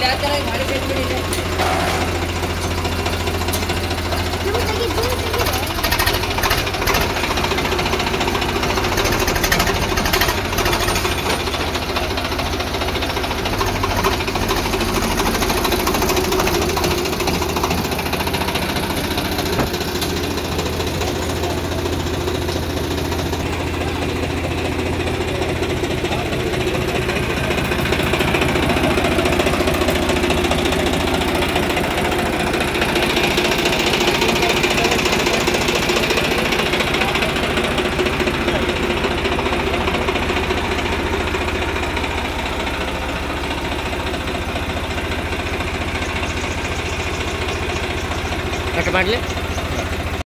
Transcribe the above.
करें हमारे पेट में ಕಟ್ ಮಾಡಲಿ